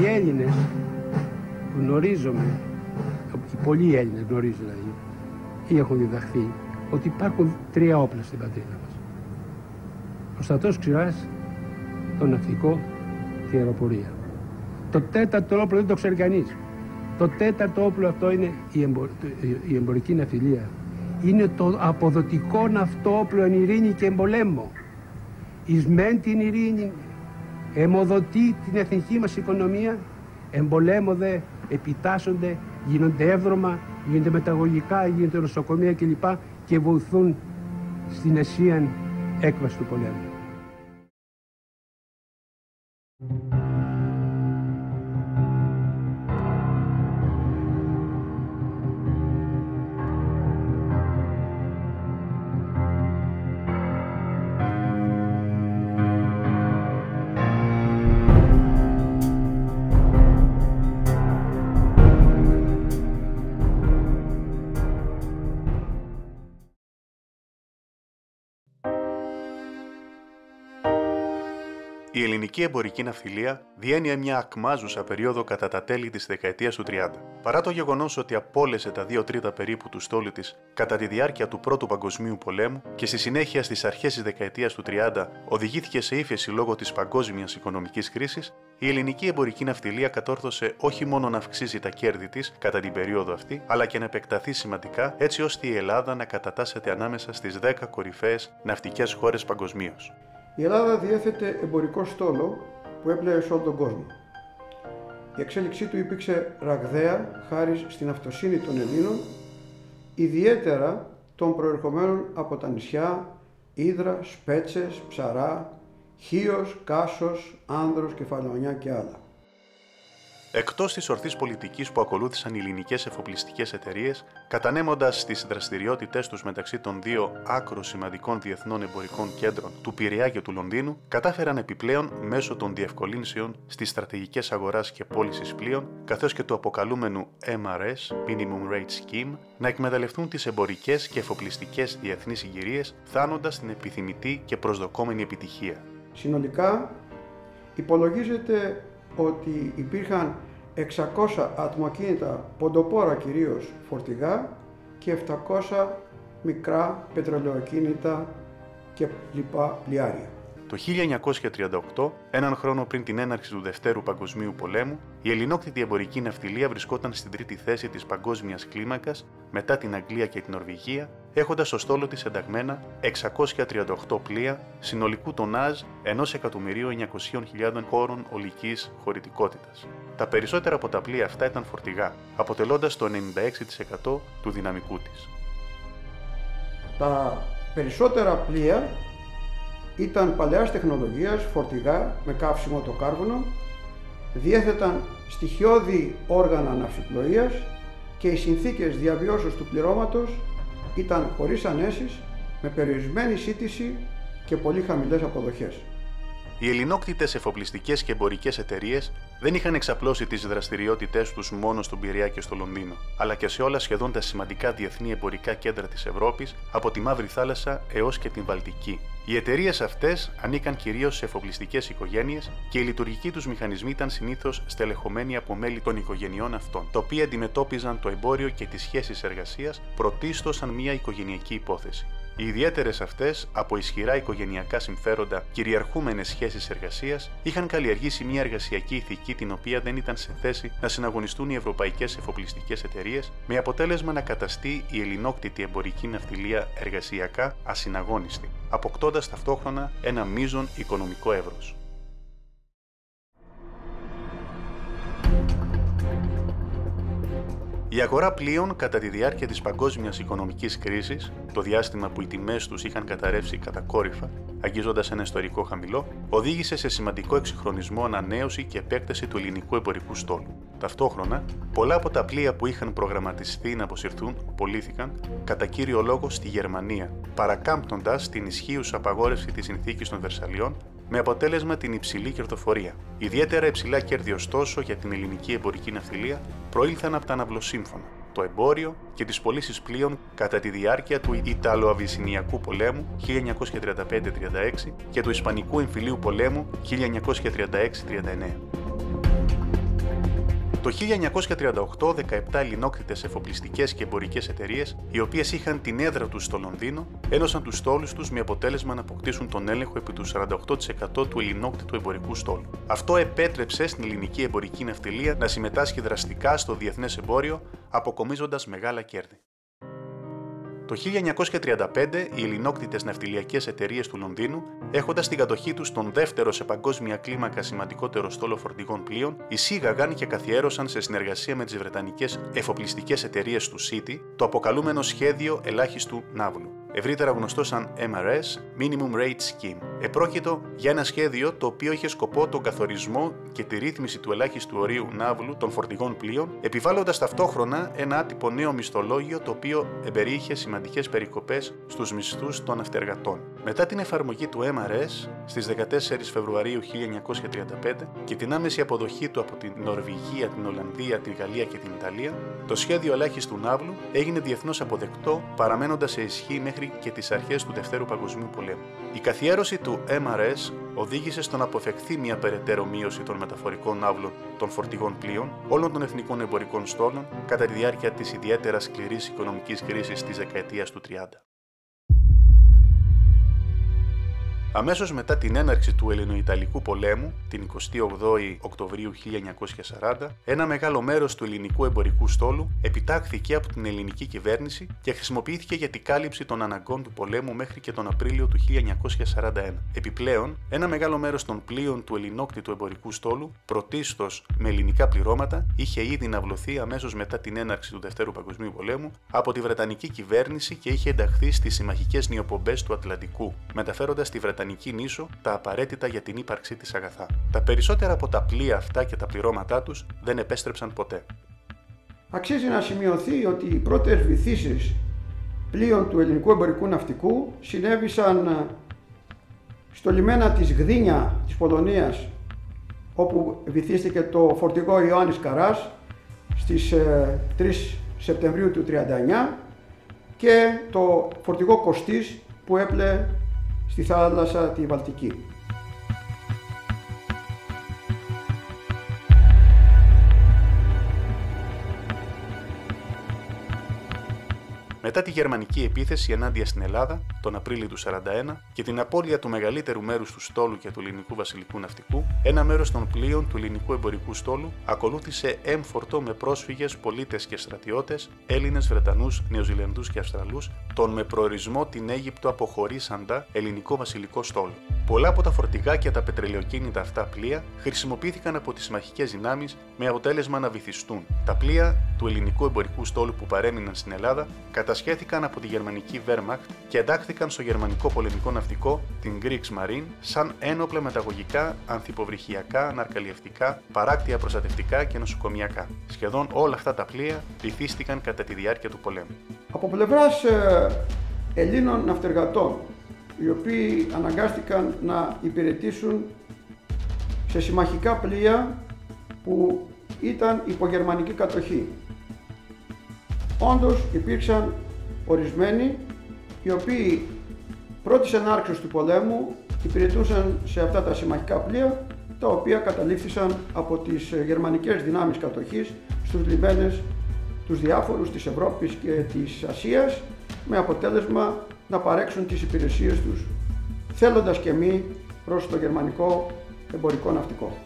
Οι Έλληνες γνωρίζομαι, οι πολλοί Έλληνες γνωρίζουν δηλαδή, ή έχουν διδαχθεί, ότι υπάρχουν τρία όπλα στην πατρίδα μας. Ο στρατός ξηράς, το ναυτικό και η αεροπορία. Το τέταρτο όπλο δεν το ξέρει κανείς. Το τέταρτο όπλο αυτό είναι η, η εμπορική ναυτιλία. Είναι το αποδοτικό ναυτόπλο εν ειρήνη και εμπολέμο. Εις την ειρήνη, αιμοδοτεί την εθνική μας οικονομία, εμπολέμοδε, επιτάσσονται, γίνονται εύδρομα, γίνονται μεταγωγικά, γίνονται νοσοκομεία κλπ. και βοηθούν στην αισίαν έκβαση του πολέμου. Η ελληνική εμπορική ναυτιλία διένυε μια ακμάζουσα περίοδο κατά τα τέλη της δεκαετίας του 30. Παρά το γεγονός ότι απόλυσε τα δύο τρίτα περίπου του στόλου της κατά τη διάρκεια του Πρώτου Παγκοσμίου Πολέμου και στη συνέχεια στις αρχές της δεκαετίας του 30 οδηγήθηκε σε ύφεση λόγω της παγκόσμιας οικονομικής κρίσης, η ελληνική εμπορική ναυτιλία κατόρθωσε όχι μόνο να αυξήσει τα κέρδη της κατά την περίοδο αυτή, αλλά και να επεκταθεί σημαντικά έτσι ώστε η Ελλάδα να κατατάσσεται ανάμεσα στις 10 κορυφαίες ναυτικές χώρες παγκοσμίως. Η Ελλάδα διέθετε εμπορικό στόλο που έπλεε σε όλο τον κόσμο. Η εξέλιξή του υπήρξε ραγδαία χάρη στην αυτοσύνη των Ελλήνων, ιδιαίτερα των προερχομένων από τα νησιά Ήδρα, Σπέτσες, Ψαρά, Χίος, Κάσος, Άνδρος, Κεφαλαιονιά και άλλα. Εκτός της ορθής πολιτικής που ακολούθησαν οι ελληνικές εφοπλιστικές εταιρείες, κατανέμοντας τις δραστηριότητές τους μεταξύ των δύο άκρο σημαντικών διεθνών εμπορικών κέντρων του Πειραιά και του Λονδίνου, κατάφεραν επιπλέον μέσω των διευκολύνσεων στις στρατηγικές αγοράς και πώλησης πλοίων, καθώς και του αποκαλούμενου MRS, Minimum Rate Scheme, να εκμεταλλευτούν τις εμπορικές και εφοπλιστικές διεθνείς συγκυρίες, φτάνοντας στην επιθυμητή και προσδοκόμενη επιτυχία. Συνολικά, υπολογίζεται ότι υπήρχαν 600 ατμοκίνητα ποντοπόρα κυρίως φορτηγά και 700 μικρά πετρελαιοκίνητα και λοιπά πλοιάρια. Το 1938, έναν χρόνο πριν την έναρξη του Δευτέρου Παγκοσμίου Πολέμου, η ελληνόκτητη εμπορική ναυτιλία βρισκόταν στην τρίτη θέση της παγκόσμιας κλίμακας μετά την Αγγλία και την Νορβηγία, έχοντας στο στόλο της ενταγμένα 638 πλοία συνολικού τονάζ 1.900.000 χώρων ολικής χωρητικότητας. Τα περισσότερα από τα πλοία αυτά ήταν φορτηγά, αποτελώντας το 96% του δυναμικού της. Τα περισσότερα πλοία ήταν παλαιάς τεχνολογίας, φορτηγά με καύσιμο το κάρβουνο, διέθεταν στοιχειώδη όργανα ναυσιπλοείας και οι συνθήκες διαβιώσεως του πληρώματος ήταν χωρίς ανέσεις, με περιορισμένη σύντηση και πολύ χαμηλές αποδοχές. Οι ελληνόκτητες εφοπλιστικές και εμπορικές εταιρείες δεν είχαν εξαπλώσει τις δραστηριότητές τους μόνο στον Πειραιά και στο Λονδίνο, αλλά και σε όλα σχεδόν τα σημαντικά διεθνή εμπορικά κέντρα της Ευρώπης, από τη Μαύρη Θάλασσα έως και την Βαλτική. Οι εταιρείες αυτές ανήκαν κυρίως σε εφοπλιστικές οικογένειες και οι λειτουργικοί τους μηχανισμοί ήταν συνήθως στελεχωμένοι από μέλη των οικογενειών αυτών, τα οποία αντιμετώπιζαν το εμπόριο και τις σχέσεις εργασίας πρωτίστως σαν μια οικογενειακή υπόθεση. Οι ιδιαίτερες αυτές, από ισχυρά οικογενειακά συμφέροντα, κυριαρχούμενες σχέσεις εργασίας, είχαν καλλιεργήσει μια εργασιακή ηθική την οποία δεν ήταν σε θέση να συναγωνιστούν οι ευρωπαϊκές εφοπλιστικές εταιρείες, με αποτέλεσμα να καταστεί η ελληνόκτητη εμπορική ναυτιλία εργασιακά ασυναγώνιστη, αποκτώντας ταυτόχρονα ένα μείζον οικονομικό εύρος. Η αγορά πλοίων κατά τη διάρκεια της παγκόσμιας οικονομικής κρίσης, το διάστημα που οι τιμές τους είχαν καταρρεύσει κατακόρυφα, αγγίζοντας ένα ιστορικό χαμηλό, οδήγησε σε σημαντικό εξυγχρονισμό, ανανέωση και επέκταση του ελληνικού εμπορικού στόλου. Ταυτόχρονα, πολλά από τα πλοία που είχαν προγραμματιστεί να αποσυρθούν, πωλήθηκαν, κατά κύριο λόγο στη Γερμανία, παρακάμπτοντας την ισχύουσα απαγόρευση της συνθήκης των Βερσαλιών με αποτέλεσμα την υψηλή κερδοφορία. Ιδιαίτερα υψηλά κέρδη ωστόσο για την ελληνική εμπορική ναυτιλία προήλθαν από τα αναβλωσύμφωνα, το εμπόριο και τις πωλήσεις πλοίων κατά τη διάρκεια του Ιταλο-Αβυσσινιακού πολέμου 1935-36 και του Ισπανικού εμφυλίου πολέμου 1936-39. Το 1938, 17 ελληνόκτητες εφοπλιστικές και εμπορικές εταιρείες, οι οποίες είχαν την έδρα τους στο Λονδίνο, ένωσαν τους στόλους τους με αποτέλεσμα να αποκτήσουν τον έλεγχο επί του 48% του ελληνόκτητου εμπορικού στόλου. Αυτό επέτρεψε στην ελληνική εμπορική ναυτιλία να συμμετάσχει δραστικά στο διεθνές εμπόριο, αποκομίζοντας μεγάλα κέρδη. Το 1935 οι ελληνόκτητες ναυτιλιακές εταιρείες του Λονδίνου, έχοντας στην κατοχή τους τον δεύτερο σε παγκόσμια κλίμακα σημαντικότερο στόλο φορτηγών πλοίων, εισήγαγαν και καθιέρωσαν σε συνεργασία με τις βρετανικές εφοπλιστικές εταιρείες του City το αποκαλούμενο σχέδιο ελάχιστου ναύλου ευρύτερα γνωστό σαν MRS, Minimum Rate Scheme. Επρόκειτο για ένα σχέδιο το οποίο είχε σκοπό τον καθορισμό και τη ρύθμιση του ελάχιστου ορίου ναύλου των φορτηγών πλοίων, επιβάλλοντας ταυτόχρονα ένα άτυπο νέο μισθολόγιο το οποίο εμπεριείχε σημαντικές περικοπές στους μισθούς των αυτεργατών. Μετά την εφαρμογή του MRS στις 14 Φεβρουαρίου 1935 και την άμεση αποδοχή του από την Νορβηγία, την Ολλανδία, την Γαλλία και την Ιταλία, το σχέδιο ελάχιστου ναύλου έγινε διεθνώς αποδεκτό, παραμένοντας σε ισχύ μέχρι και τις αρχές του Δευτέρου Παγκοσμίου Πολέμου. Η καθιέρωση του MRS οδήγησε στο να αποφευχθεί μια περαιτέρω μείωση των μεταφορικών ναύλων των φορτηγών πλοίων όλων των εθνικών εμπορικών στόλων κατά τη διάρκεια της ιδιαίτερα σκληρής οικονομικής κρίσης της δεκαετίας του 30. Αμέσως μετά την έναρξη του Ελληνοϊταλικού πολέμου, την 28η Οκτωβρίου 1940, ένα μεγάλο μέρος του ελληνικού εμπορικού στόλου επιτάχθηκε από την ελληνική κυβέρνηση και χρησιμοποιήθηκε για την κάλυψη των αναγκών του πολέμου μέχρι και τον Απρίλιο του 1941. Επιπλέον, ένα μεγάλο μέρος των πλοίων του ελληνόκτητου εμπορικού στόλου, πρωτίστως με ελληνικά πληρώματα, είχε ήδη ναυλωθεί αμέσως μετά την έναρξη του Δευτέρου Παγκοσμίου Πολέμου από τη Βρετανική κυβέρνηση και είχε ενταχθεί στις συμμαχικές νιοπομπές του Ατλαντικού, μεταφέροντας τη Βρετανική Βρετανική νήσο τα απαραίτητα για την ύπαρξή της αγαθά. Τα περισσότερα από τα πλοία αυτά και τα πληρώματά τους δεν επέστρεψαν ποτέ. Αξίζει να σημειωθεί ότι οι πρώτες βυθίσεις πλοίων του ελληνικού εμπορικού ναυτικού συνέβησαν ε, στο λιμένα της Γδίνια της Πολωνίας όπου βυθίστηκε το φορτηγό Ιωάννης Καράς στις 3 ε, Σεπτεμβρίου του 1939 και το φορτηγό Κωστής που έπλε στη θάλασσα τη Βαλτική. Μετά τη γερμανική επίθεση ενάντια στην Ελλάδα τον Απρίλιο του 1941 και την απώλεια του μεγαλύτερου μέρους του στόλου και του ελληνικού βασιλικού ναυτικού, ένα μέρος των πλοίων του ελληνικού εμπορικού στόλου ακολούθησε έμφορτο με πρόσφυγες, πολίτες και στρατιώτες, Έλληνες, Βρετανούς, Νεοζηλανδούς και Αυστραλούς, τον με προορισμό την Αίγυπτο αποχωρήσαντα ελληνικό βασιλικό στόλο. Πολλά από τα φορτηγά και τα πετρελαιοκίνητα αυτά πλοία χρησιμοποιήθηκαν από τις συμμαχικέ δυνάμεις με αποτέλεσμα να βυθιστούν. Τα πλοία του ελληνικού εμπορικού στόλου που παρέμειναν στην Ελλάδα κατασχέθηκαν από τη γερμανική Wehrmacht και εντάχθηκαν στο γερμανικό πολεμικό ναυτικό, την Kriegsmarine, σαν ένοπλα μεταγωγικά, ανθυποβρυχιακά, ναρκαλιευτικά, παράκτια προστατευτικά και νοσοκομιακά. Σχεδόν όλα αυτά τα πλοία βυθίστηκαν κατά τη διάρκεια του πολέμου. Από πλευράς ε, Ελλήνων ναυτεργατών, οι οποίοι αναγκάστηκαν να υπηρετήσουν σε συμμαχικά πλοία που ήταν υπογερμανική κατοχή. Όντως υπήρξαν ορισμένοι οι οποίοι πρώτης ενάρξεως του πολέμου υπηρετούσαν σε αυτά τα συμμαχικά πλοία τα οποία καταλήφθησαν από τις γερμανικές δυνάμεις κατοχής στους λιμένες τους διάφορους της Ευρώπης και της Ασίας με αποτέλεσμα να παρέξουν τις υπηρεσίες τους θέλοντας και μη προς το γερμανικό εμπορικό ναυτικό.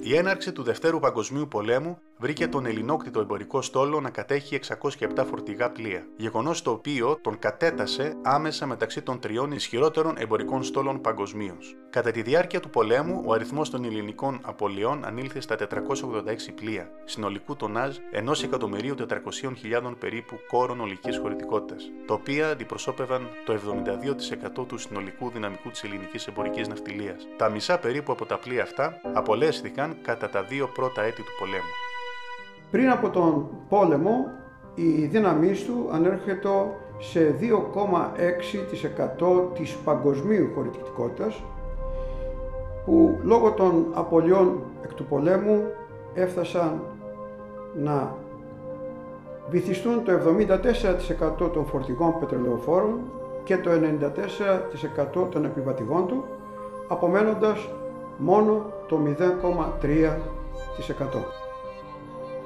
Η έναρξη του Δευτέρου Παγκοσμίου Πολέμου βρήκε τον ελληνόκτητο εμπορικό στόλο να κατέχει 607 φορτηγά πλοία. Γεγονός το οποίο τον κατέτασε άμεσα μεταξύ των τριών ισχυρότερων εμπορικών στόλων παγκοσμίως. Κατά τη διάρκεια του πολέμου, ο αριθμός των ελληνικών απολειών ανήλθε στα 486 πλοία, συνολικού τονάζ 1.400.000 περίπου κόρων ολικής χωρητικότητας, τα οποία αντιπροσώπευαν το 72% του συνολικού δυναμικού της ελληνικής εμπορικής ναυτιλίας. Τα μισά περίπου από τα πλοία αυτά απολέσθηκαν κατά τα δύο πρώτα έτη του πολέμου. Πριν από τον πόλεμο, η δύναμή του ανέρχεται σε 2,6% της παγκοσμίου χωρητικότητας, που λόγω των απολειών εκ του πολέμου έφτασαν να βυθιστούν το 74% των φορτηγών πετρελαιοφόρων και το 94% των επιβατηγών του, απομένοντας μόνο το 0,3%.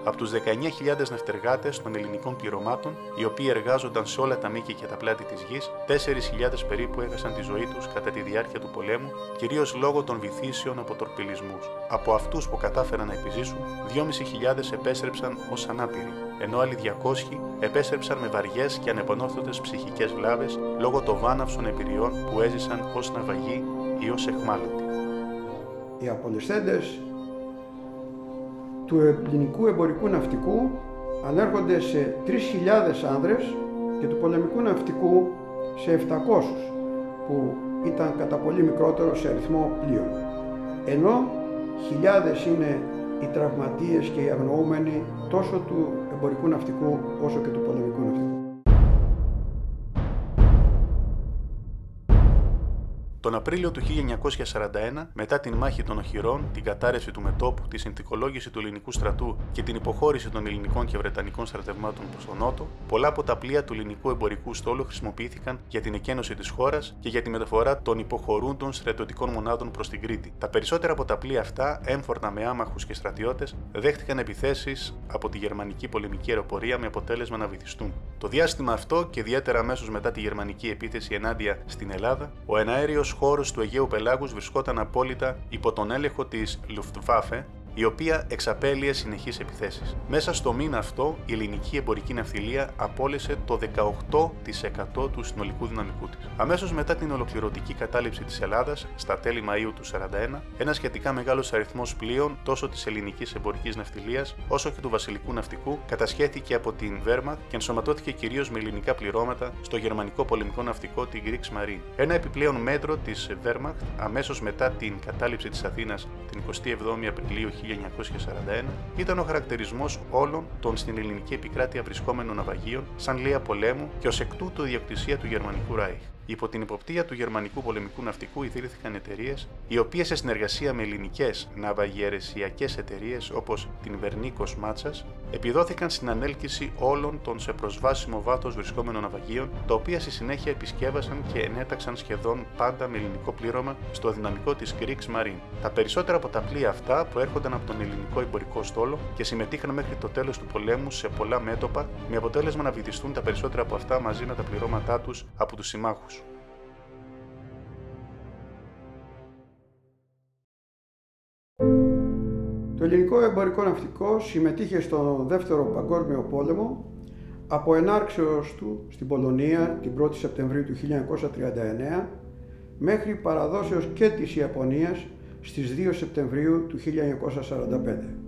Από τους 19.000 ναυτεργάτες των ελληνικών πληρωμάτων, οι οποίοι εργάζονταν σε όλα τα μήκη και τα πλάτη της γης, 4.000 περίπου έχασαν τη ζωή τους κατά τη διάρκεια του πολέμου, κυρίως λόγω των βυθίσεων από τορπιλισμούς. Από αυτούς που κατάφεραν να επιζήσουν, 2.500 επέστρεψαν ως ανάπηροι, ενώ άλλοι 200 επέστρεψαν με βαριές και ανεπανόρθωτες ψυχικές βλάβες λόγω των βάναυσων εμπειριών που έζησαν ως ναυαγοί ή ως εχμάλωτοι. Οι απολυσθέντες του ελληνικού εμπορικού ναυτικού ανέρχονται σε 3.000 άνδρες και του πολεμικού ναυτικού σε 700 που ήταν κατά πολύ μικρότερο σε αριθμό πλοίων. Ενώ χιλιάδες είναι οι τραυματίες και οι αγνοούμενοι τόσο του εμπορικού ναυτικού όσο και του πολεμικού ναυτικού. Τον Απρίλιο του 1941, μετά την μάχη των Οχυρών, την κατάρρευση του μετόπου, τη συνθηκολόγηση του ελληνικού στρατού και την υποχώρηση των ελληνικών και βρετανικών στρατευμάτων προς τον Νότο, πολλά από τα πλοία του ελληνικού εμπορικού στόλου χρησιμοποιήθηκαν για την εκένωση της χώρας και για τη μεταφορά των υποχωρούντων στρατιωτικών μονάδων προς την Κρήτη. Τα περισσότερα από τα πλοία αυτά, έμφορτα με άμαχους και στρατιώτες, δέχτηκαν επιθέσεις από τη γερμανική πολεμική αεροπορία με αποτέλεσμα να βυθιστούν. Το διάστημα αυτό και ιδιαίτερα αμέσως μετά τη γερμανική επίθεση ενάντια στην Ελλάδα, ο εναέριος χώρος του Αιγαίου Πελάγους βρισκόταν απόλυτα υπό τον έλεγχο της Luftwaffe η οποία εξαπέλυε συνεχείς επιθέσεις. Μέσα στο μήνα αυτό, η ελληνική εμπορική ναυτιλία απόλυσε το 18% του συνολικού δυναμικού της. Αμέσως μετά την ολοκληρωτική κατάληψη της Ελλάδας, στα τέλη Μαΐου του 1941, ένα σχετικά μεγάλος αριθμός πλοίων τόσο της ελληνικής εμπορικής ναυτιλίας όσο και του βασιλικού ναυτικού κατασχέθηκε από την Wehrmacht και ενσωματώθηκε κυρίως με ελληνικά πληρώματα στο γερμανικό πολεμικό ναυτικό τη Kriegsmarine. Ένα επιπλέον μέτρο της Wehrmacht αμέσως μετά την κατάληψη της Αθήνας την 27η Απριλίου 1941 ήταν ο χαρακτηρισμός όλων των στην ελληνική επικράτεια βρισκόμενων ναυαγίων σαν λία πολέμου και ως εκ τούτου ιδιοκτησία του Γερμανικού Ράιχ. Υπό την υποπτία του γερμανικού πολεμικού ναυτικού ιδρύθηκαν εταιρείες, οι οποίες σε συνεργασία με ελληνικές ναυαγιερεσιακέ εταιρείες όπως την Βερνίκος Μάτσας, επιδόθηκαν στην ανέλκυση όλων των σε προσβάσιμο βάθος βρισκόμενων ναυαγίων, τα οποία στη συνέχεια επισκέβασαν και ενέταξαν σχεδόν πάντα με ελληνικό πλήρωμα στο δυναμικό της Greeks Marine. Τα περισσότερα από τα πλοία αυτά προέρχονταν από τον ελληνικό εμπορικό στόλο και συμμετείχαν μέχρι το τέλος του πολέμου σε πολλά μέτωπα, με αποτέλεσμα να βυθιστούν τα περισσότερα από αυτά μαζί με τα πληρώματά τους από τους συμμάχους. Το ελληνικό εμπορικό ναυτικό συμμετείχε στον Δεύτερο Παγκόσμιο Πόλεμο από ενάρξεως του στην Πολωνία την 1η Σεπτεμβρίου του 1939 μέχρι παραδόσεως και της Ιαπωνίας στις 2 Σεπτεμβρίου του 1945.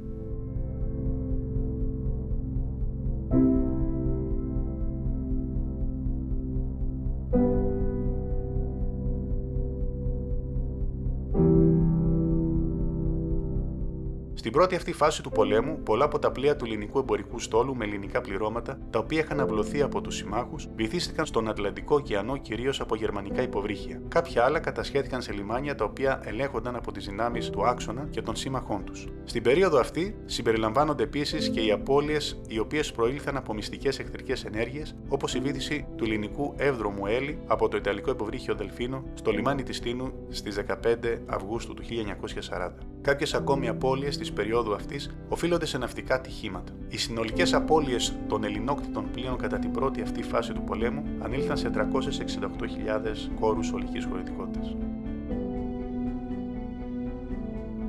Στην πρώτη αυτή φάση του πολέμου, πολλά από τα πλοία του ελληνικού εμπορικού στόλου με ελληνικά πληρώματα, τα οποία είχαν αυλωθεί από τους συμμάχους, βυθίστηκαν στον Ατλαντικό ωκεανό κυρίως από γερμανικά υποβρύχια. Κάποια άλλα κατασχέθηκαν σε λιμάνια τα οποία ελέγχονταν από τις δυνάμεις του άξονα και των σύμμαχών τους. Στην περίοδο αυτή συμπεριλαμβάνονται επίσης και οι απώλειες οι οποίες προήλθαν από μυστικές εχθρικές ενέργειες, όπως η βύθιση του ελληνικού 7ου Έλλη από το Ιταλικό υποβρύχιο Δελφίνο στο λιμάνι της Τίνου στις 15 Αυγούστου του 1940. Κάποιες ακόμη απώλειες της περίοδου αυτής οφείλονται σε ναυτικά ατυχήματα. Οι συνολικές απώλειες των ελληνόκτητων πλοίων κατά την πρώτη αυτή φάση του πολέμου ανήλθαν σε 368.000 κόρους ολικής χωρητικότητας.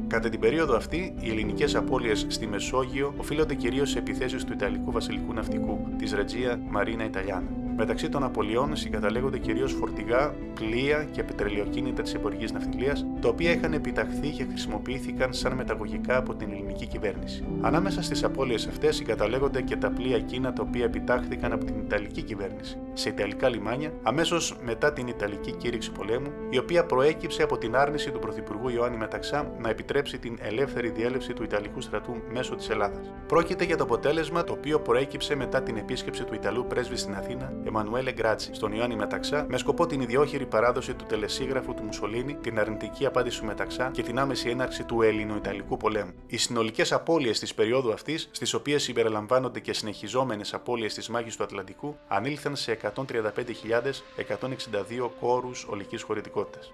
Κατά την περίοδο αυτή, οι ελληνικές απώλειες στη Μεσόγειο οφείλονται κυρίως σε επιθέσεις του Ιταλικού βασιλικού ναυτικού, της Ρετζία Μαρίνα Ιταλιάνα. Μεταξύ των απολειών συγκαταλέγονται κυρίως φορτηγά, πλοία και πετρελαιοκίνητα της εμπορικής ναυτιλίας, τα οποία είχαν επιταχθεί και χρησιμοποιήθηκαν σαν μεταγωγικά από την ελληνική κυβέρνηση. Ανάμεσα στις απώλειες αυτές συγκαταλέγονται και τα πλοία εκείνα τα οποία επιτάχθηκαν από την Ιταλική κυβέρνηση σε Ιταλικά λιμάνια αμέσως μετά την Ιταλική κήρυξη πολέμου, η οποία προέκυψε από την άρνηση του Πρωθυπουργού Ιωάννη Μεταξά να επιτρέψει την ελεύθερη διέλευση του Ιταλικού στρατού μέσω της Ελλάδας. Πρόκειται για το αποτέλεσμα το οποίο προέκυψε μετά την επίσκεψη του Ιταλού πρέσβη στην Αθήνα Εμμανουέλε Γκράτσι στον Ιωάννη Μεταξά με σκοπό την ιδιόχειρη παράδοση του τελεσίγραφου του Μουσολίνη, την αρνητική απάντηση του Μεταξά και την άμεση έναρξη του Ελληνο-Ιταλικού πολέμου. Οι συνολικές απώλειες της περίοδου αυτής, στις οποίες συμπεριλαμβάνονται και συνεχιζόμενες απώλειες της μάχης του Ατλαντικού, ανήλθαν σε 135.162 κόρους ολικής χωρητικότητας.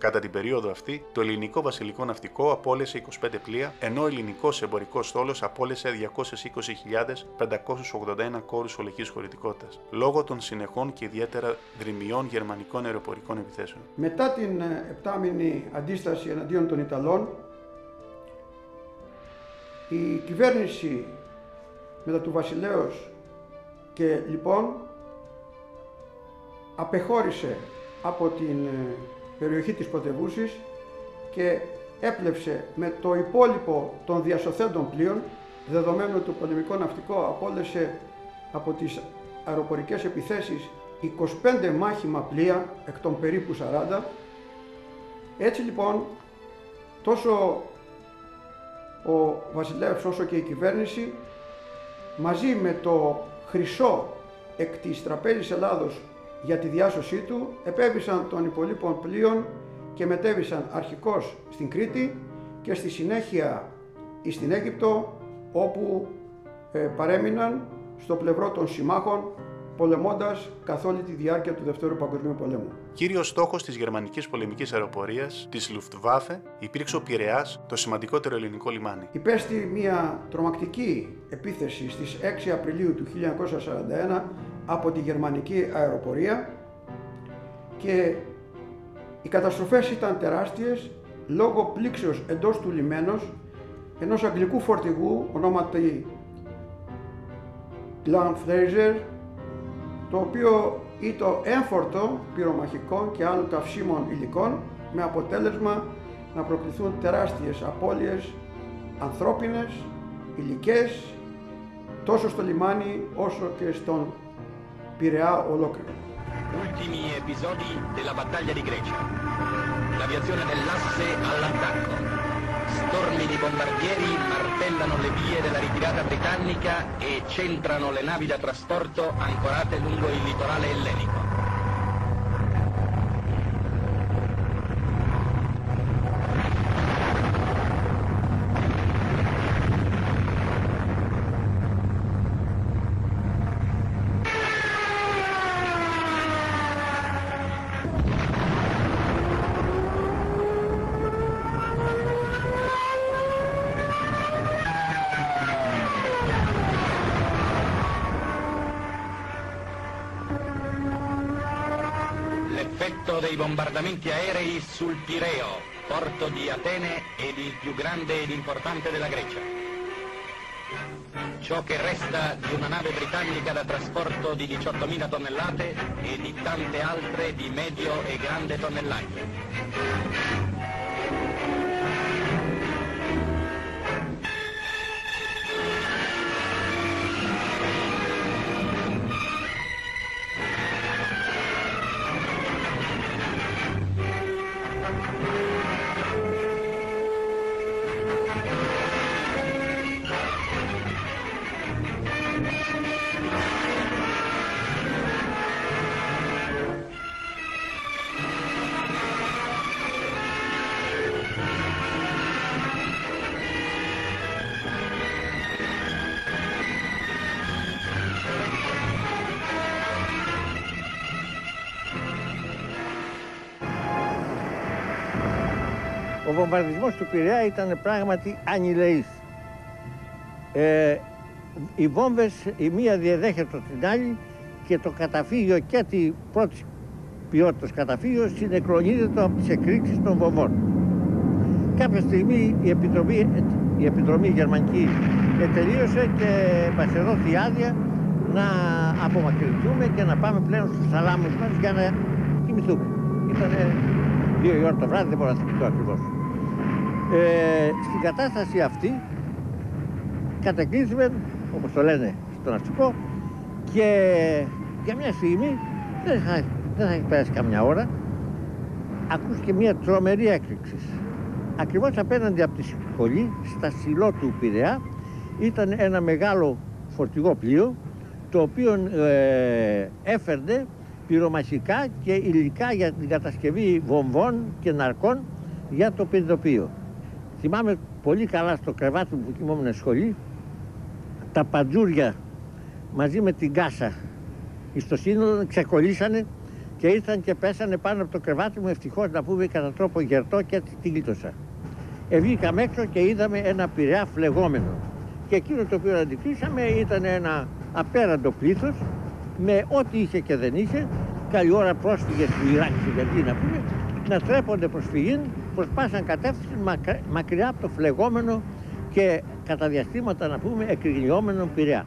Κατά την περίοδο αυτή, το ελληνικό βασιλικό ναυτικό απόλυσε 25 πλοία, ενώ ο ελληνικός εμπορικός στόλος απόλυσε 220.581 κόρους ολικής χωρητικότητας, λόγω των συνεχών και ιδιαίτερα δρυμιών γερμανικών αεροπορικών επιθέσεων. Μετά την ε, επτάμινη αντίσταση εναντίον των Ιταλών, η κυβέρνηση μετά του βασιλέως και λοιπόν απεχώρησε από την ε, περιοχή της πρωτευούσης και έπλεψε με το υπόλοιπο των διασωθέντων πλοίων, δεδομένου ότι το πολεμικό ναυτικό απόλυσε από τις αεροπορικές επιθέσεις 25 μάχημα πλοία εκ των περίπου 40. Έτσι λοιπόν τόσο ο βασιλεύς όσο και η κυβέρνηση μαζί με το χρυσό εκ της τραπέζης Ελλάδος για τη διάσωσή του επέβησαν των υπολείπων πλοίων και μετέβησαν αρχικώς στην Κρήτη και στη συνέχεια στην Αίγυπτο όπου ε, παρέμειναν στο πλευρό των συμμάχων πολεμώντας καθ' όλη τη διάρκεια του Δευτέρου Παγκοσμίου Πολέμου. Κύριος στόχος της γερμανικής πολεμικής αεροπορίας, της Luftwaffe, υπήρξε ο Πειραιάς, το σημαντικότερο ελληνικό λιμάνι. Υπέστη μια τρομακτική επίθεση στις 6 Απριλίου του 1941 από τη γερμανική αεροπορία και οι καταστροφές ήταν τεράστιες λόγω πλήξεως εντός του λιμένος ενός αγγλικού φορτηγού ονόματι Land Fraser το οποίο ήταν έμφορτο πυρομαχικών και άλλων καυσίμων υλικών με αποτέλεσμα να προκληθούν τεράστιες απώλειες ανθρώπινες, υλικές, τόσο στο λιμάνι όσο και στον Pirea o Olocra. Ultimi episodi della battaglia di Grecia. L'aviazione dell'asse all'attacco. Stormi di bombardieri martellano le vie della ritirata britannica e centrano le navi da trasporto ancorate lungo il litorale ellenico. Bombardamenti aerei sul Pireo, porto di Atene ed il più grande ed importante della Grecia. Ciò che resta di una nave britannica da trasporto di 18.000 tonnellate e di tante altre di medio e grande tonnellaggio. Βομβαρδισμός του Πειραιά ήταν πράγματι ανηλεής. Ε, οι βόμβες η μία διαδέχεται την άλλη και το καταφύγιο και τη πρώτη ποιότητας καταφύγιο συνεκρονίζεται από τις εκρήξεις των βομβών. Κάποια στιγμή η Επιτροπή, η Επιτροπή Γερμανική τελείωσε και μας έδωσε άδεια να απομακρυνθούμε και να πάμε πλέον στους θαλάμους μας για να κοιμηθούμε. Ήταν δύο η ώρα το βράδυ, δεν μπορώ να θυμηθώ ακριβώς. Ε, στην κατάσταση αυτή κατακλείσουμε, όπως το λένε στο ναυτικό, και για μια στιγμή, δεν θα, δεν θα έχει περάσει καμιά ώρα, ακούστηκε μια τρομερή έκρηξη. Ακριβώς απέναντι από τη σχολή, στα σιλό του Πειραιά, ήταν ένα μεγάλο φορτηγό πλοίο, το οποίο ε, έφερνε πυρομαχικά και υλικά για την κατασκευή βομβών και ναρκών για το πυρητοπείο. Θυμάμαι πολύ καλά στο κρεβάτι που κοιμόμουν σχολή, τα παντζούρια μαζί με την κάσα στο σύνολο ξεκολλήσανε και ήρθαν και πέσανε πάνω από το κρεβάτι μου ευτυχώς να πούμε κατά τρόπο γερτό και έτσι την γλίτωσα. Εβγήκαμε έξω και είδαμε ένα πειραιά φλεγόμενο. Και εκείνο το οποίο αντικρίσαμε ήταν ένα απέραντο πλήθος με ό,τι είχε και δεν είχε. Καλή ώρα πρόσφυγες του Ιράκ γιατί να πούμε, να τρέπονται προσφυγήν προς πάσαν κατεύθυνση μακριά από το φλεγόμενο και κατά διαστήματα να πούμε εκρηγνιόμενο Πειραιά.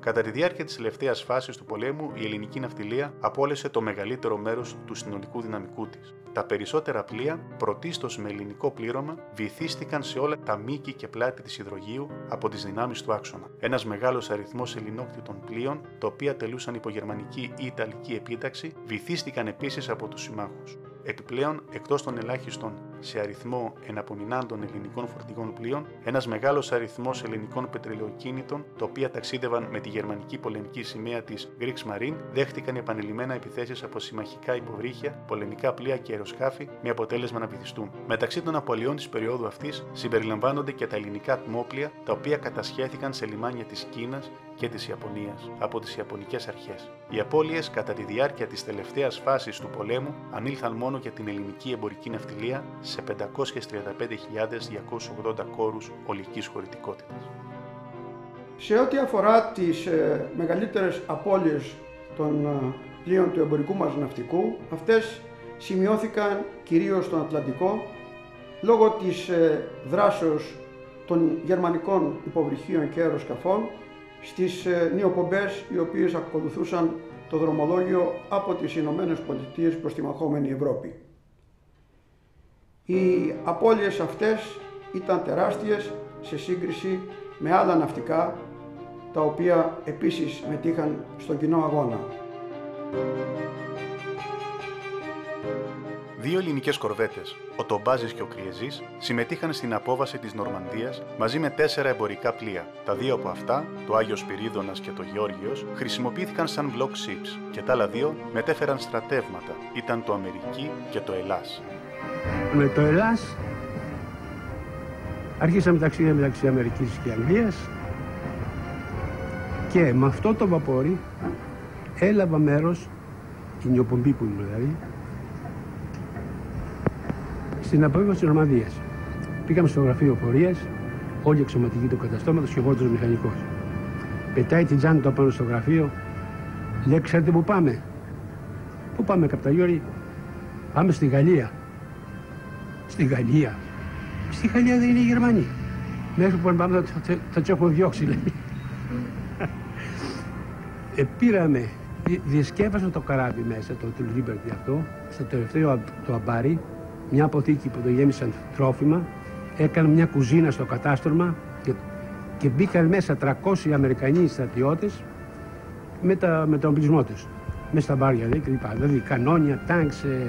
Κατά τη διάρκεια της τελευταίας φάσης του πολέμου, η ελληνική ναυτιλία απόλυσε το μεγαλύτερο μέρος του συνολικού δυναμικού της. Τα περισσότερα πλοία, πρωτίστως με ελληνικό πλήρωμα, βυθίστηκαν σε όλα τα μήκη και πλάτη της υδρογείου από τις δυνάμεις του άξονα. Ένας μεγάλος αριθμός ελληνόκτητων πλοίων, τα οποία τελούσαν υπό γερμανική ή ιταλική επίταξη, βυθίστηκαν επίσης από τους συμμάχους. Επιπλέον, εκτός των ελάχιστων σε αριθμό εναπομεινάντων ελληνικών φορτηγών πλοίων, ένας μεγάλος αριθμός ελληνικών πετρελαιοκίνητων, τα οποία ταξίδευαν με τη γερμανική πολεμική σημαία της Marine, δέχτηκαν επανειλημμένα επιθέσεις από συμμαχικά υποβρύχια, πολεμικά πλοία και αεροσκάφη, με αποτέλεσμα να βυθιστούν. Μεταξύ των απολειών της περίοδου αυτής συμπεριλαμβάνονται και τα ελληνικά ατμόπλια, τα οποία κατασχέθηκαν σε λιμάνια της Κίνας και της Ιαπωνίας από τις Ιαπωνικές αρχές. Οι απώλειες κατά τη διάρκεια της τελευταίας φάσης του πολέμου ανήλθαν μόνο για την ελληνική εμπορική ναυτιλία σε 535.280 κόρους ολικής χωρητικότητας. Σε ό,τι αφορά τις ε, μεγαλύτερες απώλειες των ε, πλοίων του εμπορικού μας ναυτικού, αυτές σημειώθηκαν κυρίως στον Ατλαντικό λόγω της ε, δράσεως των γερμανικών υποβρυχίων και αεροσκαφών στις ε, νεοπομπές οι οποίες ακολουθούσαν το δρομολόγιο από τις Ηνωμένε Πολιτείες προς τη μαχόμενη Ευρώπη. Οι απώλειες αυτές ήταν τεράστιες σε σύγκριση με άλλα ναυτικά τα οποία επίσης μετήχαν στον κοινό αγώνα. Δύο ελληνικές κορβέτες, ο Τομπάζης και ο Κριεζή, συμμετείχαν στην απόβαση της Νορμανδίας μαζί με τέσσερα εμπορικά πλοία. Τα δύο από αυτά, το Άγιος Σπυρίδωνα και το Γεώργιος, χρησιμοποιήθηκαν σαν block ships και τα άλλα δύο μετέφεραν στρατεύματα. Ήταν το Αμερική και το Ελλάς. Με το Ελλάς αρχίσαμε ταξίδια μεταξύ Αμερικής και Αγγλίας και με αυτό το βαπόρι έλαβα μέρος, η νιοπομπή που ήμουν δηλαδή, στην απόγευμα της Ορμανδία. Πήγαμε στο γραφείο πορείας, όλοι οι εξωματικοί του καταστώματος και εγώ τους μηχανικός. Πετάει την τζάντα του πάνω στο γραφείο, λέει: Ξέρετε πού πάμε; Πού πάμε, Καπταγιώρη, πάμε στη Γαλλία. Στη Γαλλία. Στη Γαλλία δεν είναι οι Γερμανοί. Μέχρι που πάμε θα, θα, τους έχουμε διώξει, λέει. ε, πήραμε, διασκεύασαν το καράβι μέσα, το, το Liberty αυτό, στο τελευταίο το αμπάρι, μια αποθήκη που το γέμισαν τρόφιμα, έκαναν μια κουζίνα στο κατάστρωμα και, και μπήκαν μέσα 300 Αμερικανοί στρατιώτες με, με τον οπλισμό τους. Μέσα στα μπάρια κλπ. Δηλαδή κανόνια, τάγκς, ε,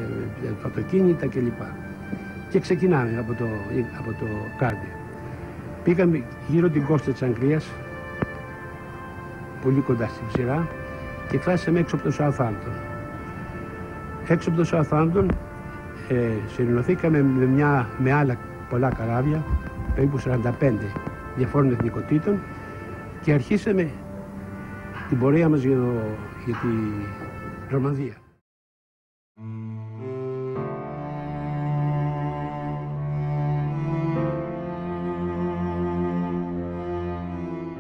αυτοκίνητα κλπ. Και ξεκινάμε από το, από το Κάρδια. Πήγαμε γύρω την κόστα της Αγγλίας, πολύ κοντά στην ψηρά, και φτάσαμε έξω από το Southampton. Έξω από το Southampton ε, συνενωθήκαμε με, μια, με άλλα πολλά καράβια, περίπου 45 διαφόρων εθνικοτήτων και αρχίσαμε την πορεία μας για, για τη Ρωμανδία.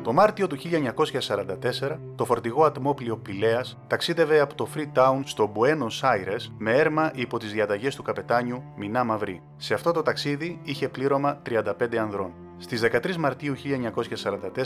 Το Μάρτιο του 1944, το φορτηγό ατμόπλιο Πηλέας ταξίδευε από το Freetown στο Buenos Aires με έρμα υπό τις διαταγές του καπετάνιου Μινά Μαυρή. Σε αυτό το ταξίδι είχε πλήρωμα 35 ανδρών. Στις 13 Μαρτίου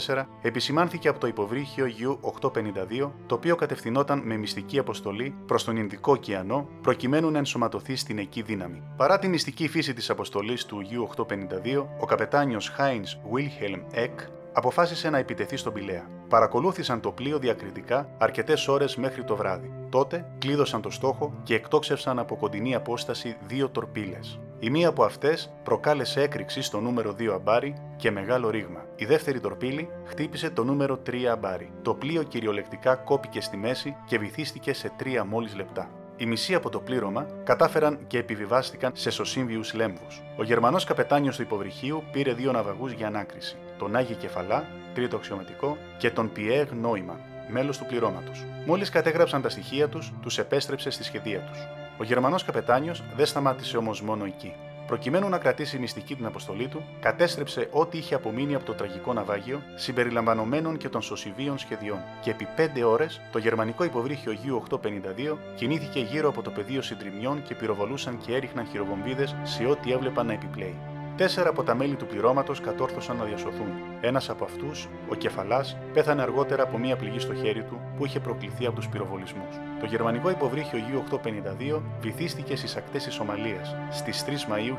1944 επισημάνθηκε από το υποβρύχιο U-852, το οποίο κατευθυνόταν με μυστική αποστολή προς τον Ινδικό ωκεανό, προκειμένου να ενσωματωθεί στην εκεί δύναμη. Παρά τη μυστική φύση της αποστολής του U-852, ο καπετάνιος Heinz Wilhelm Eck αποφάσισε να επιτεθεί στον Πηλαία. Παρακολούθησαν το πλοίο διακριτικά αρκετές ώρες μέχρι το βράδυ. Τότε κλείδωσαν το στόχο και εκτόξευσαν από κοντινή απόσταση δύο τορπίλες. Η μία από αυτές προκάλεσε έκρηξη στο νούμερο 2 αμπάρι και μεγάλο ρήγμα. Η δεύτερη τορπίλη χτύπησε το νούμερο 3 αμπάρι. Το πλοίο κυριολεκτικά κόπηκε στη μέση και βυθίστηκε σε 3 μόλις λεπτά. Οι μισοί από το πλήρωμα κατάφεραν και επιβιβάστηκαν σε σωσύμβιους λέμβους. Ο Γερμανός καπετάνιος του υποβρυχίου πήρε δύο ναυαγούς για ανάκριση τον Άγιο Κεφαλά, τρίτο αξιωματικό, και τον Πιέρ Νόημα. μέλος του πληρώματος. Μόλις κατέγραψαν τα στοιχεία τους, τους επέστρεψε στη σχεδία τους. Ο Γερμανός καπετάνιος δεν σταμάτησε όμως μόνο εκεί. Προκειμένου να κρατήσει μυστική την αποστολή του, κατέστρεψε ό,τι είχε απομείνει από το τραγικό ναυάγιο, συμπεριλαμβανομένων και των σωσιβίων σχεδιών. Και επί πέντε ώρες το γερμανικό υποβρύχιο U-852 κινήθηκε γύρω από το πεδίο συντριμιών και πυροβολούσαν και έριχναν χειροβομβίδες σε ό,τι έβλεπαν να επιπλέει. Τέσσερα από τα μέλη του πληρώματος κατόρθωσαν να διασωθούν. Ένας από αυτούς, ο Κεφαλάς, πέθανε αργότερα από μία πληγή στο χέρι του που είχε προκληθεί από τους πυροβολισμούς. Το γερμανικό υποβρύχιο U-852 βυθίστηκε στις ακτές της Σομαλίας στις 3 Μαου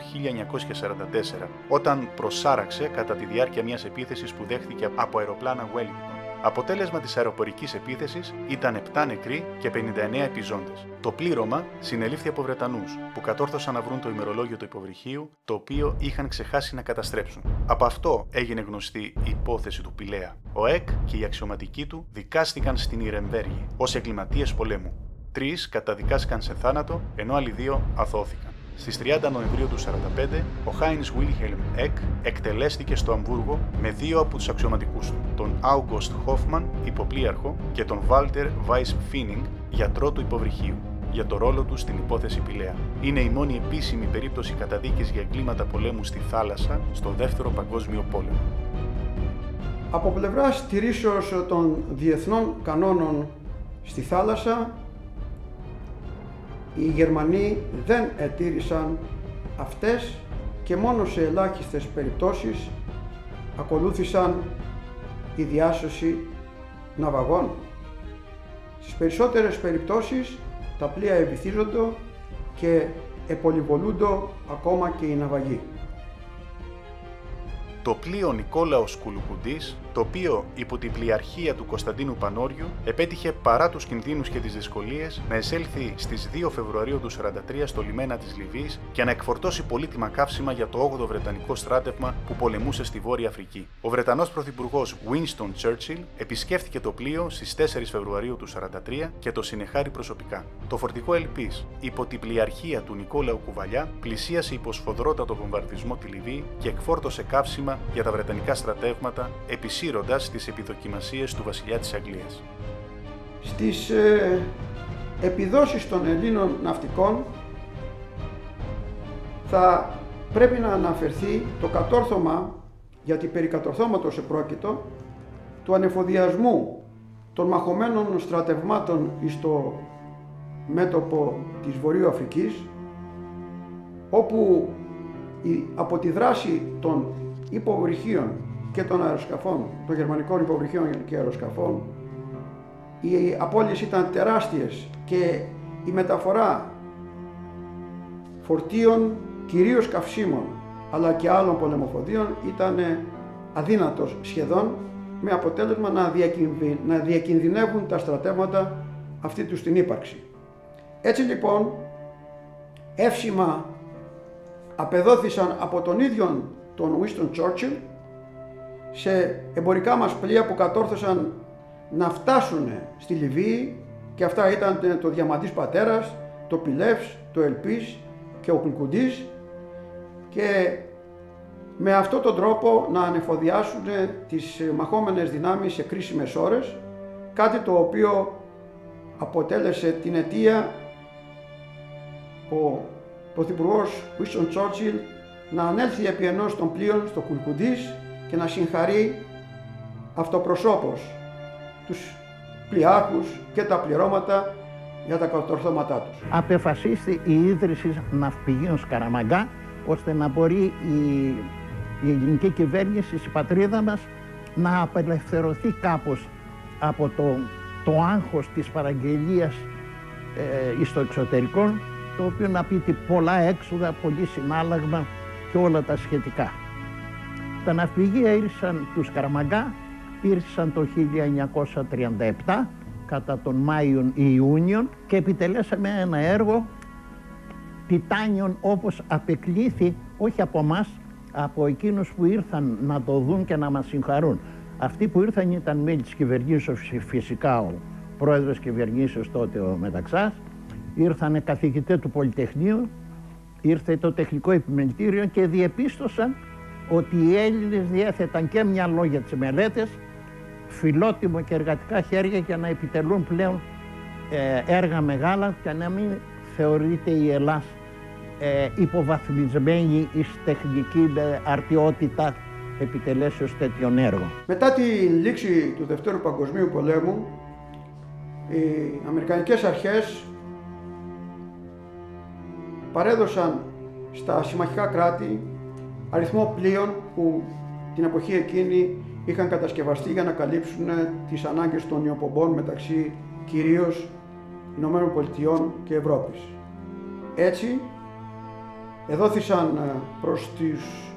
1944, όταν προσάραξε κατά τη διάρκεια μιας επίθεσης που δέχτηκε από αεροπλάνα Wellington. Αποτέλεσμα της αεροπορικής επίθεσης ήταν 7 νεκροί και 59 επιζώντες. Το πλήρωμα συνελήφθη από Βρετανούς, που κατόρθωσαν να βρουν το ημερολόγιο του υποβρυχίου, το οποίο είχαν ξεχάσει να καταστρέψουν. Από αυτό έγινε γνωστή η υπόθεση του Πηλέα. Ο Εκ και οι αξιωματικοί του δικάστηκαν στην Ιρεμβέργη ως εγκληματίες πολέμου. Τρεις καταδικάστηκαν σε θάνατο, ενώ άλλοι δύο αθώθηκαν. Στις 30 Νοεμβρίου του 1945, ο Χάινς Βίλχελμ Εκ εκτελέστηκε στο Αμβούργο με δύο από τους αξιωματικούς του, τον August Hoffman, υποπλήρχο, και τον Walter Weiss Finning, γιατρό του υποβρυχίου, για το ρόλο τους στην υπόθεση Πηλαία. Είναι η μόνη επίσημη περίπτωση καταδίκης για εγκλήματα πολέμου στη θάλασσα στο Δεύτερο Παγκόσμιο Πόλεμο. Από πλευράς στηρίσεως των διεθνών κανόνων στη θάλασσα, οι Γερμανοί δεν ετήρησαν αυτές και μόνο σε ελάχιστες περιπτώσεις ακολούθησαν η διάσωση ναυαγών. Στις περισσότερες περιπτώσεις τα πλοία ευηθίζονται και επολυβολούνται ακόμα και οι ναυαγοί. Το πλοίο Νικόλαος Κουλουκουντής το οποίο υπό την πλειαρχία του Κωνσταντίνου Πανόριου επέτυχε παρά τους κινδύνους και τις δυσκολίες να εισέλθει στις 2 Φεβρουαρίου του 1943 στο λιμένα της Λιβύης και να εκφορτώσει πολύτιμα καύσιμα για το 8ο Βρετανικό στράτευμα που πολεμούσε στη Βόρεια Αφρική. Ο Βρετανός Πρωθυπουργός Winston Churchill επισκέφθηκε το πλοίο στις 4 Φεβρουαρίου του 1943 και το συνεχάρει προσωπικά. Το φορτικό Ελπής, υπό την πλειαρχία του Νικόλαου Κουβαλιά, πλησίασε υπό σφοδρότατο βομβαρδισμό τη Λιβύη και εκφόρτωσε καύσιμα για τα Βρετανικά στρατεύματα, αποσύροντας τις επιδοκιμασίες του βασιλιά της Αγγλίας. Στις ε, επιδόσεις των Ελλήνων ναυτικών θα πρέπει να αναφερθεί το κατόρθωμα, γιατί περί κατορθώματος επρόκειτο, του ανεφοδιασμού των μαχωμένων στρατευμάτων στο μέτωπο της Βορείου Αφρικής, όπου από τη δράση των υποβρυχίων και των αεροσκαφών, των γερμανικών υποβρυχίων και αεροσκαφών. Οι απώλειες ήταν τεράστιες και η μεταφορά φορτίων, κυρίως καυσίμων, αλλά και άλλων πολεμοφοδίων ήταν αδύνατος σχεδόν, με αποτέλεσμα να, να διακινδυνεύουν τα στρατεύματα αυτή τους την ύπαρξη. Έτσι λοιπόν, εύσημα απεδόθησαν από τον ίδιο τον Winston Churchill σε εμπορικά μας πλοία που κατόρθωσαν να φτάσουν στη Λιβύη και αυτά ήταν το Διαμαντής Πατέρας, το Πιλεύς, το Ελπής και ο Κλουκουντής και με αυτόν τον τρόπο να ανεφοδιάσουν τις μαχόμενες δυνάμεις σε κρίσιμες ώρες, κάτι το οποίο αποτέλεσε την αιτία ο Πρωθυπουργός Winston Churchill να ανέλθει επί ενός των πλοίων στο Κουλκουντής και να συγχαρεί αυτοπροσώπως τους πλοιάρχους και τα πληρώματα για τα κατορθώματά τους. Απεφασίστη η ίδρυση ναυπηγείων Σκαραμαγκά ώστε να μπορεί η, η ελληνική κυβέρνηση η πατρίδα μας να απελευθερωθεί κάπως από το, το άγχος της παραγγελίας ε, στο εξωτερικό το οποίο να πει πολλά έξοδα, πολύ συνάλλαγμα και όλα τα σχετικά. Τα ναυπηγεία ήρθαν τους Καραμαγκά, ήρθαν το 1937 κατά τον Μάιο Ιούνιο και επιτελέσαμε ένα έργο τιτάνιων όπως απεκλήθη όχι από εμάς, από εκείνους που ήρθαν να το δουν και να μας συγχαρούν. Αυτοί που ήρθαν ήταν μέλη της κυβερνήσεως φυσικά ο πρόεδρος κυβερνήσεως τότε ο Μεταξάς, ήρθαν καθηγητές του Πολυτεχνείου, ήρθε το τεχνικό επιμελητήριο και διεπίστωσαν ότι οι Έλληνες διέθεταν και μυαλό για τις μελέτες, φιλότιμο και εργατικά χέρια για να επιτελούν πλέον ε, έργα μεγάλα και να μην θεωρείται η Ελλάς ε, υποβαθμισμένη εις τεχνική αρτιότητα επιτελέσεως τέτοιων έργων. Μετά τη λήξη του Δευτέρου Παγκοσμίου Πολέμου, οι Αμερικανικές αρχές παρέδωσαν στα συμμαχικά κράτη αριθμό πλοίων που την εποχή εκείνη είχαν κατασκευαστεί για να καλύψουν τις ανάγκες των νιοπομπών μεταξύ κυρίως Ηνωμένων Πολιτειών και Ευρώπης. Έτσι, εδόθησαν ε, προς τους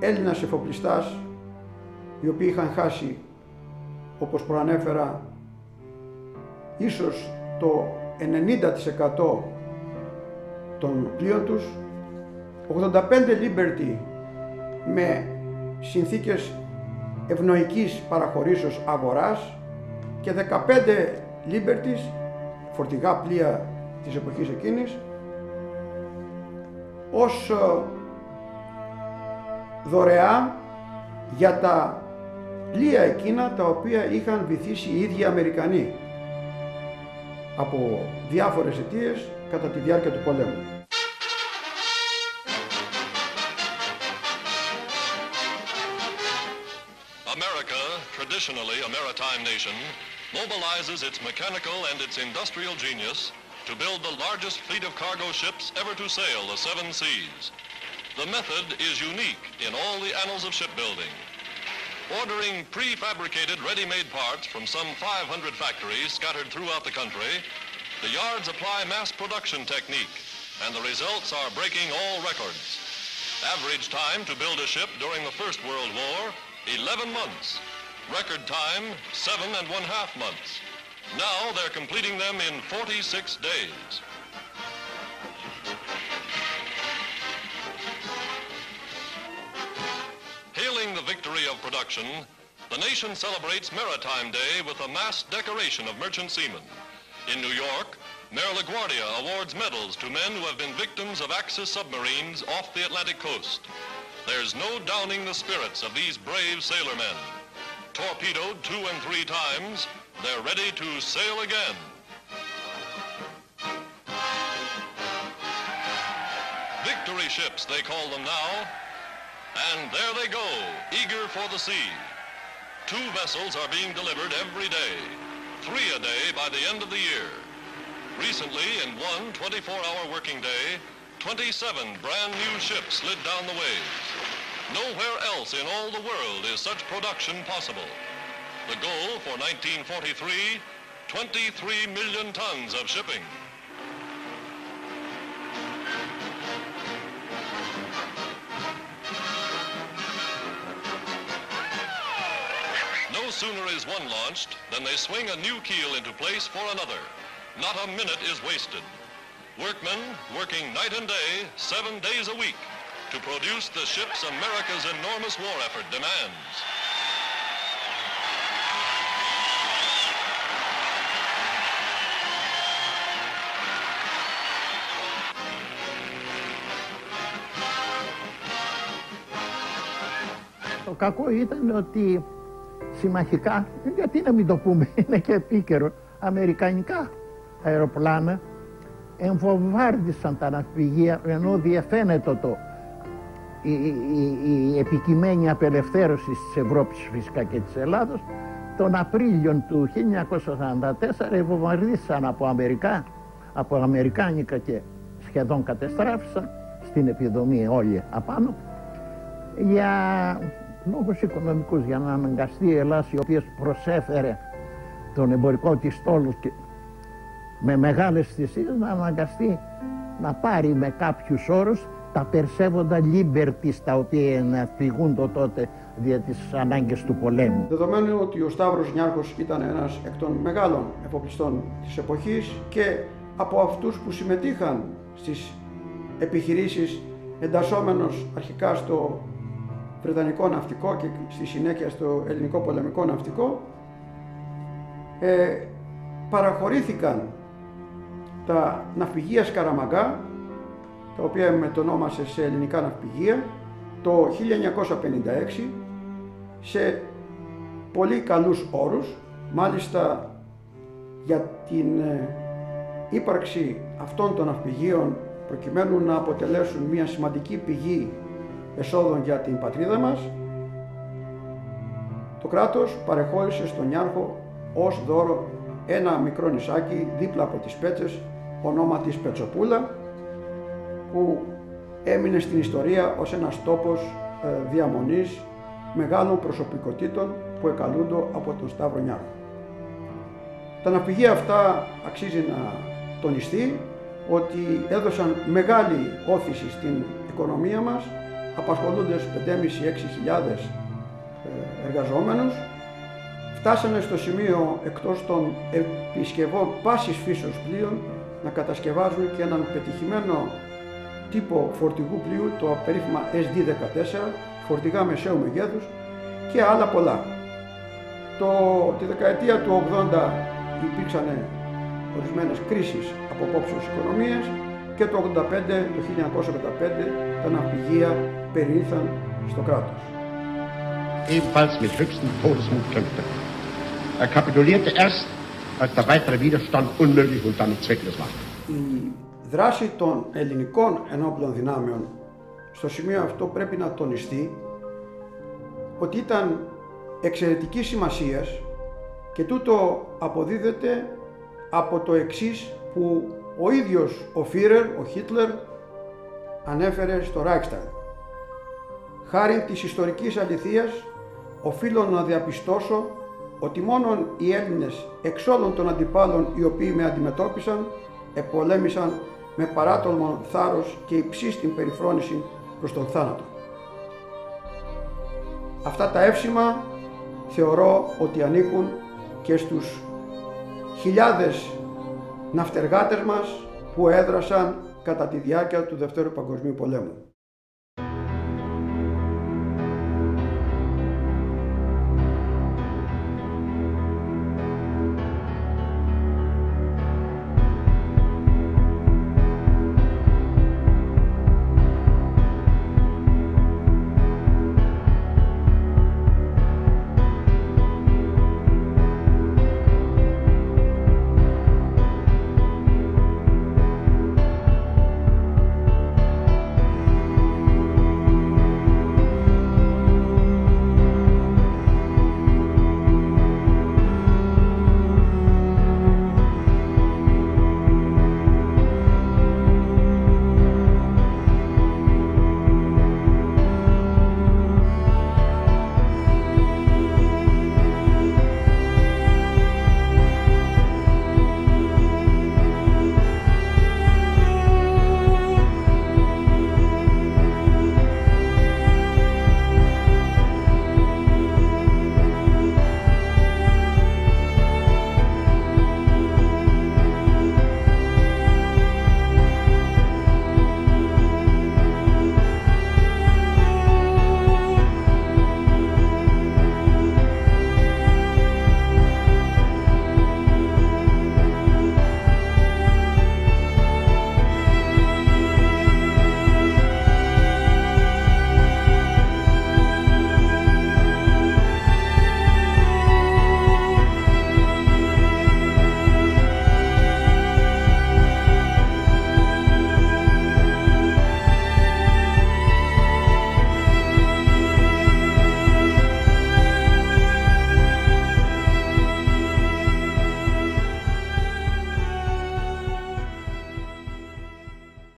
Έλληνας εφοπλιστάς, οι οποίοι είχαν χάσει, όπως προανέφερα, ίσως το 90% των πλοίων τους, 85 Liberty με συνθήκες ευνοϊκής παραχωρήσεως αγοράς και 15 Liberties, φορτηγά πλοία της εποχής εκείνης, ως ε, δωρεά για τα πλοία εκείνα τα οποία είχαν βυθίσει οι ίδιοι Αμερικανοί από διάφορες αιτίες κατά τη διάρκεια του πολέμου. Traditionally a maritime nation, mobilizes its mechanical and its industrial genius to build the largest fleet of cargo ships ever to sail the seven seas. The method is unique in all the annals of shipbuilding. Ordering prefabricated ready-made parts from some 500 factories scattered throughout the country, the yards apply mass production technique, and the results are breaking all records. Average time to build a ship during the First World War, 11 months. Record time, seven and one half months. Now they're completing them in 46 days. Hailing the victory of production, the nation celebrates Maritime Day with a mass decoration of merchant seamen. In New York, Mayor LaGuardia awards medals to men who have been victims of Axis submarines off the Atlantic coast. There's no downing the spirits of these brave sailormen. Torpedoed two and three times, they're ready to sail again. Victory ships, they call them now. And there they go, eager for the sea. Two vessels are being delivered every day, three a day by the end of the year. Recently, in one 24-hour working day, 27 brand new ships slid down the waves. Nowhere else in all the world is such production possible. The goal for 1943, 23 million tons of shipping. No sooner is one launched than they swing a new keel into place for another. Not a minute is wasted. Workmen working night and day, seven days a week, to produce the ships America's enormous war effort demands. Το κακό ήταν ότι συμμαχικά, γιατί να μην το πούμε, είναι και επίκαιρο, αμερικανικά αεροπλάνα εμφοβάρδισαν τα ναυπηγεία ενώ διαφαίνεται το η, η, η επικειμένη απελευθέρωση της Ευρώπης φυσικά και της Ελλάδος τον Απρίλιο του 1944 εμφοβαρδίσαν από Αμερικά από Αμερικάνικα και σχεδόν κατεστράφησαν στην επιδομή όλοι απάνω για λόγους οικονομικούς για να αναγκαστεί η Ελλάδα η οποία προσέφερε τον εμπορικό της στόλο και με μεγάλες θυσίες να αναγκαστεί να πάρει με κάποιους όρους τα περσέβοντα liberties τα οποία να φυγούν το τότε δια τις ανάγκες του πολέμου. Δεδομένου ότι ο Σταύρος Νιάρχος ήταν ένας εκ των μεγάλων εφοπλιστών της εποχής και από αυτούς που συμμετείχαν στις επιχειρήσεις εντασσόμενος αρχικά στο Βρετανικό ναυτικό και στη συνέχεια στο Ελληνικό πολεμικό ναυτικό ε, παραχωρήθηκαν τα ναυπηγεία Σκαραμαγκά τα οποία μετονόμασε σε ελληνικά ναυπηγεία το 1956 σε πολύ καλούς όρους, μάλιστα για την ε, ύπαρξη αυτών των ναυπηγείων προκειμένου να αποτελέσουν μια σημαντική πηγή εσόδων για την πατρίδα μας, το κράτος παρεχώρησε στον Ιάρχο ως δώρο ένα μικρό νησάκι δίπλα από τις Πέτσες, ονόματι Πετσοπούλα, που έμεινε στην ιστορία ως ένας τόπος ε, διαμονής μεγάλων προσωπικότητων που εκαλούνται από τον Σταύρο Νιάρχο. Τα ναυπηγεία αυτά αξίζει να τονιστεί ότι έδωσαν μεγάλη όθηση στην οικονομία μας, απασχολούνται 5.500-6.000 ε, εργαζόμενους, φτάσανε στο σημείο εκτός των επισκευών πάσης φύσεως πλοίων να κατασκευάζουν και έναν πετυχημένο τύπο φορτηγού πλοίου, το περίφημα SD-14, φορτηγά μεσαίου μεγέθους και άλλα πολλά. Το, τη δεκαετία του 80 υπήρξαν ορισμένες κρίσεις από απόψεως οικονομίας και το 85, το 1985 τα ναυπηγεία περιήλθαν στο κράτος. Ebenfalls mit höchstem Todesmut kämpfte. Er kapitulierte erst, als der weitere Widerstand unmöglich und damit zwecklos war. Η δράση των ελληνικών ενόπλων δυνάμεων στο σημείο αυτό πρέπει να τονιστεί ότι ήταν εξαιρετικής σημασίας και τούτο αποδίδεται από το εξής που ο ίδιος ο Φίρερ, ο Χίτλερ, ανέφερε στο Reichstag. Χάρη της ιστορικής αληθείας, οφείλω να διαπιστώσω ότι μόνο οι Έλληνες εξ όλων των αντιπάλων οι οποίοι με αντιμετώπισαν, επολέμησαν με παράτολμο θάρρος και υψίστην περιφρόνηση προς τον θάνατο. Αυτά τα εύσημα θεωρώ ότι ανήκουν και στους χιλιάδες ναυτεργάτες μας που έδρασαν κατά τη διάρκεια του Δευτέρου Παγκοσμίου Πολέμου.